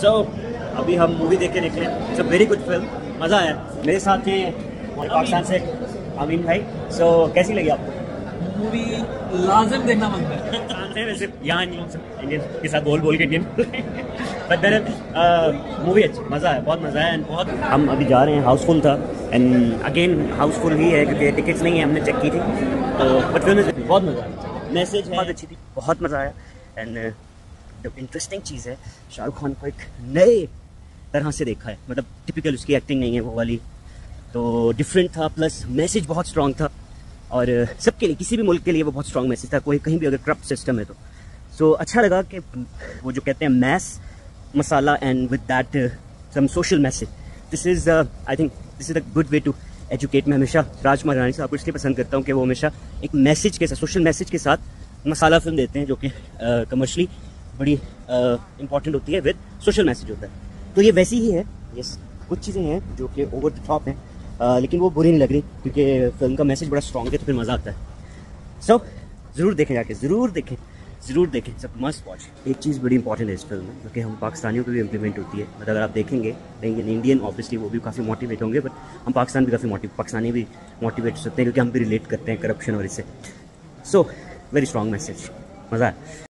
सो so, अभी हम movie देख के निकले। It's a very good film मज़ा आया। मेरे साथ थे पाकिस्तान से अमीन भाई। सो so, कैसी लगी आपको? मूवी लाजम देखना बनता है। वैसे। यहाँ इंडियन के साथ बोल बोल के इंडियन बट देन मूवी अच्छी मज़ा है बहुत मज़ा है एंड बहुत हम अभी जा रहे हैं हाउसफुल था। एंड अगेन हाउसफुल ही है क्योंकि टिकट्स नहीं है हमने चेक की थी। तो बट फ़िल्म बहुत मज़ा आया। मैसेज बहुत अच्छी थी बहुत मज़ा आया। एंड जो इंटरेस्टिंग चीज़ है शाहरुख खान को एक नए तरह से देखा है। मतलब टिपिकल उसकी एक्टिंग नहीं है वो वाली। तो डिफरेंट था प्लस मैसेज बहुत स्ट्रॉन्ग था। और सबके लिए किसी भी मुल्क के लिए वो बहुत स्ट्रॉन्ग मैसेज था। कोई कहीं भी अगर करप्ट सिस्टम है तो। सो so, अच्छा लगा कि वो जो कहते हैं mass masala and with that some social message this is I think this is a good way to educate मैं हमेशा राजकुमार रानी साहब को इसलिए पसंद करता हूँ कि वो हमेशा एक मैसेज के साथ सोशल मैसेज के साथ मसाला फ़िल्म देते हैं जो कि कमर्शली uh, बड़ी इंपॉर्टेंट होती है विद सोशल मैसेज होता है। तो ये वैसी ही है। ये कुछ चीज़ें हैं जो कि ओवर द टॉप हैं। लेकिन वो बुरी नहीं लग रही, क्योंकि फ़िल्म का मैसेज बड़ा स्ट्रॉन्ग है तो फिर मज़ा आता है। सो ज़रूर देखें जाके, ज़रूर देखें ज़रूर देखें सब मस्ट वॉच एक चीज़ बड़ी इंपॉर्टेंट है इस फ़िल्म में, क्योंकि हम पाकिस्तानियों को भी इम्प्लीमेंट होती है। मतलब अगर आप देखेंगे इंडियन ऑब्वियसली वो भी काफ़ी मोटिवेट होंगे बट हम पाकिस्तान भी काफ़ी मोटिव पाकिस्तानी भी मोटिवेट हो सकते हैं, क्योंकि हम भी रिलेट करते हैं करप्शन और इससे। सो वेरी स्ट्रॉन्ग मैसेज मज़ा है